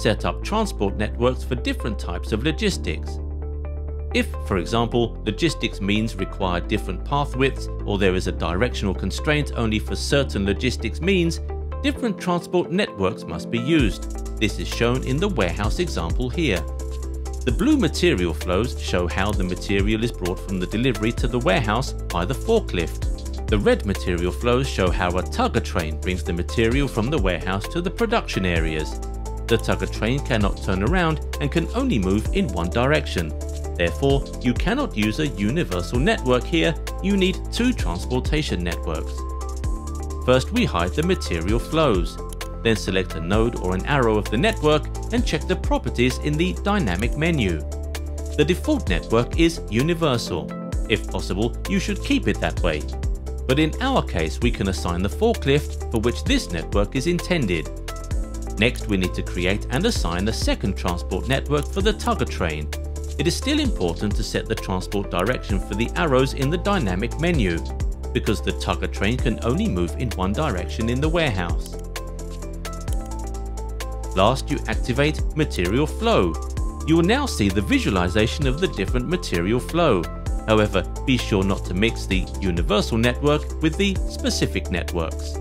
set up transport networks for different types of logistics. If, for example, logistics means require different path widths or there is a directional constraint only for certain logistics means, different transport networks must be used. This is shown in the warehouse example here. The blue material flows show how the material is brought from the delivery to the warehouse by the forklift. The red material flows show how a tugger train brings the material from the warehouse to the production areas. The tugger train cannot turn around and can only move in one direction, Therefore, you cannot use a universal network here, you need two transportation networks. First we hide the material flows, then select a node or an arrow of the network and check the properties in the dynamic menu. The default network is universal. If possible, you should keep it that way. But in our case, we can assign the forklift for which this network is intended. Next, we need to create and assign a second transport network for the tugger train it is still important to set the transport direction for the arrows in the dynamic menu, because the tugger train can only move in one direction in the warehouse. Last, you activate Material Flow. You will now see the visualization of the different material flow. However, be sure not to mix the universal network with the specific networks.